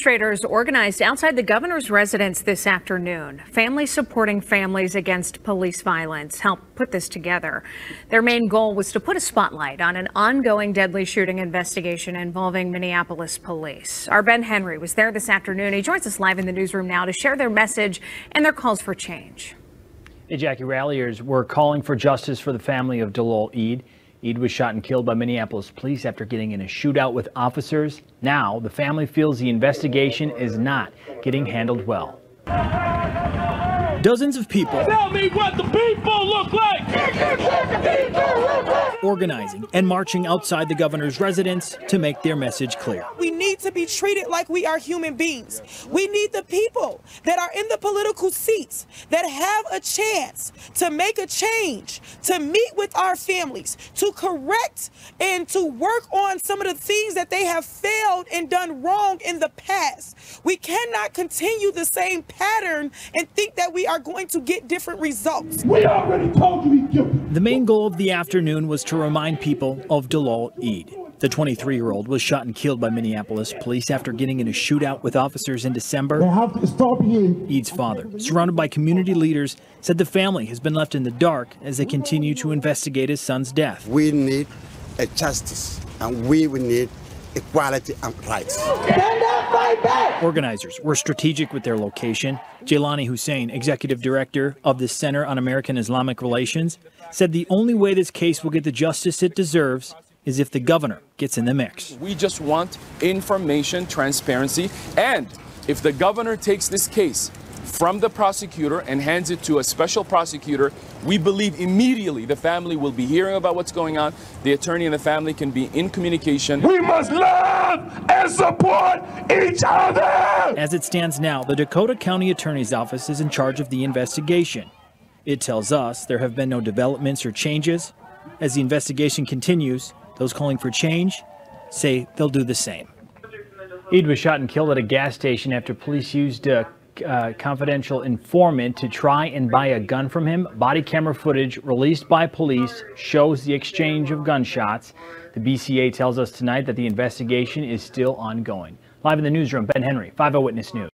Demonstrators organized outside the governor's residence this afternoon. Families supporting families against police violence helped put this together. Their main goal was to put a spotlight on an ongoing deadly shooting investigation involving Minneapolis police. Our Ben Henry was there this afternoon. He joins us live in the newsroom now to share their message and their calls for change. Hey, Jackie, ralliers were calling for justice for the family of Dolal Idd. Idd was shot and killed by Minneapolis police after getting in a shootout with officers. Now, the family feels the investigation is not getting handled well. Dozens of people. Tell me what the people look like. Organizing and marching outside the governor's residence to make their message clear. We need to be treated like we are human beings. We need the people that are in the political seats that have a chance to make a change, to meet with our families, to correct and to work on some of the things that they have failed and done wrong in the past. We cannot continue the same pattern and think that we are going to get different results. We already told you we guilty. The main goal of the afternoon was to remind people of Dolal Idd. The 23 year old was shot and killed by Minneapolis police after getting in a shootout with officers in December. They have to stop here. Idd's father, surrounded by community leaders, said the family has been left in the dark as they continue to investigate his son's death. We need a justice and we will need equality and rights. Stand up, fight back. Organizers were strategic with their location. Jaylani Hussein, executive director of the Center on American Islamic Relations, said the only way this case will get the justice it deserves is if the governor gets in the mix. We just want information, transparency, and if the governor takes this case from the prosecutor and hands it to a special prosecutor, we believe immediately the family will be hearing about what's going on. The attorney and the family can be in communication. We must love and support each other. As it stands now, the Dakota County Attorney's Office is in charge of the investigation. It tells us there have been no developments or changes. As the investigation continues, those calling for change say they'll do the same. Idd was shot and killed at a gas station after police used a uh, confidential informant to try and buy a gun from him. Body camera footage released by police shows the exchange of gunshots. The BCA tells us tonight that the investigation is still ongoing. Live in the newsroom, Ben Henry, 5 Witness News.